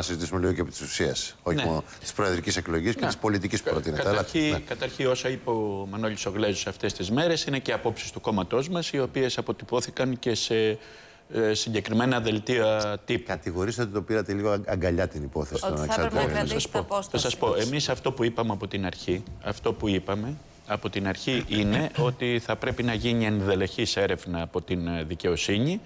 Να συζητήσουμε λίγο και επί της ουσίας. Όχι Ναι. μόνο της προεδρικής εκλογής και Ναι. της πολιτικής που προτείνεται. Αλλά- Καταρχήν, ναι. καταρχήν, όσα είπε ο Μανώλης Ογλέζος αυτές τις μέρες είναι και απόψεις του κόμματός μας, οι οποίες αποτυπώθηκαν και σε ε, συγκεκριμένα δελτία τύπου. Κατηγορήσατε ότι το πήρατε λίγο αγ- αγκαλιά την υπόθεση Ότι των θα έπρεπε να ανεξάρτητων κρατήσει διαδηλωτών. τα απόσταση. Θα σας πω, εμείς αυτό που είπαμε από την αρχή, αυτό που είπαμε από την αρχή είναι ότι θα πρέπει να γίνει ενδελεχής έρευνα από την ε, δικαιοσύνη,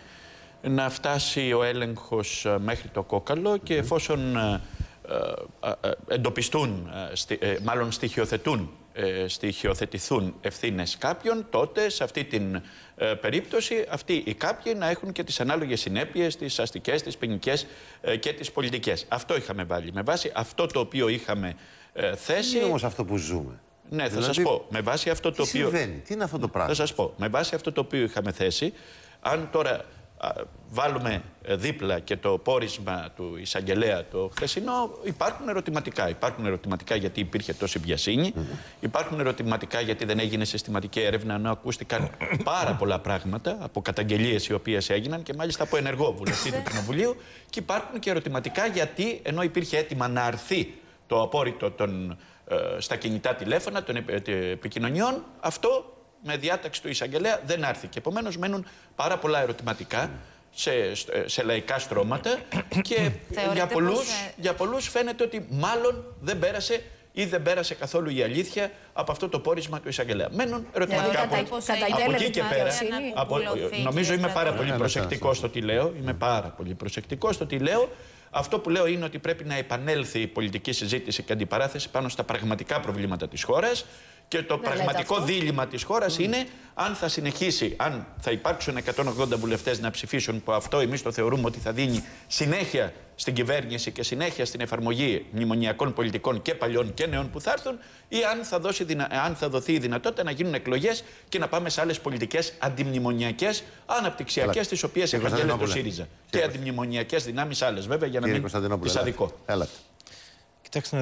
να φτάσει ο έλεγχος ε, μέχρι το κόκαλο και εφόσον ε, ε, ε, εντοπιστούν, ε, στι- ε, μάλλον στοιχειοθετούν, ε, στοιχειοθετηθούν ευθύνες κάποιων, τότε σε αυτή την ε, περίπτωση αυτοί οι κάποιοι να έχουν και τις ανάλογες συνέπειες, τις αστικές, τις ποινικές ε, και τις πολιτικές. Αυτό είχαμε βάλει. Με βάση αυτό το οποίο είχαμε ε, θέσει... Είναι όμως αυτό που ζούμε. Ναι, θα Δηλαδή, σας πω. Με βάση αυτό το Τι οποίο... συμβαίνει, τι είναι αυτό το πράγμα; Θα σας πω. Με βάση αυτό το οποίο είχαμε θέσει, αν τώρα α, βάλουμε ε, δίπλα και το πόρισμα του εισαγγελέα το χθεσινό, υπάρχουν ερωτηματικά. Υπάρχουν ερωτηματικά γιατί υπήρχε τόση βιασύνη, υπάρχουν ερωτηματικά γιατί δεν έγινε συστηματική έρευνα, ενώ ακούστηκαν πάρα πολλά πράγματα από καταγγελίες οι οποίες έγιναν και μάλιστα από ενεργό βουλευτή του Κοινοβουλίου και υπάρχουν και ερωτηματικά γιατί ενώ υπήρχε έτοιμα να αρθεί το απόρριτο των, ε, στα κινητά τηλέφωνα των επ- ε, επικοινωνιών, αυτό με διάταξη του εισαγγελέα δεν άρθηκε. Επομένως, μένουν πάρα πολλά ερωτηματικά σε, σε λαϊκά στρώματα και Θεωρείτε για πολλούς, πως, ε, για πολλούς φαίνεται ότι μάλλον δεν πέρασε ή δεν πέρασε καθόλου η αλήθεια από αυτό το πόρισμα του εισαγγελέα. Μένουν ερωτηματικά Δηλαδή, από, κατά- από καταγγέλλεται εκεί και την πέρα. δικαιοσύνη. Από, κουκουλωθεί νομίζω και είμαι πάρα στρατό. πολύ Ναι, ναι, προσεκτικός ναι. στο τι λέω. Είμαι πάρα πολύ προσεκτικός στο τι λέω. Αυτό που λέω είναι ότι πρέπει να επανέλθει η πολιτική συζήτηση και αντιπαράθεση πάνω στα πραγματικά προβλήματα της χώρας και το λέτε πραγματικό αυτό. δίλημα της χώρας είναι αν θα συνεχίσει, αν θα υπάρξουν 180 βουλευτές να ψηφίσουν που αυτό εμείς το θεωρούμε ότι θα δίνει συνέχεια στην κυβέρνηση και συνέχεια στην εφαρμογή μνημονιακών πολιτικών και παλιών και νέων που θα έρθουν ή αν θα, δώσει, δυνα- αν θα δοθεί η αναγκαιότητα να γίνουν εκλογές και να πάμε σε άλλες πολιτικές αντιμνημονιακές, αναπτυξιακές, Έλα. τις οποίες Κύριε επαγγέλλεται το Κωνσταντινόπουλε. ΣΥΡΙΖΑ. Και Κύριε αντιμνημονιακές δυνάμεις άλλες βέβαια για να Κύριε μην Κωνσταντινόπουλε, τις ελάτε. αδικό. Έλατε. Κοιτάξτε να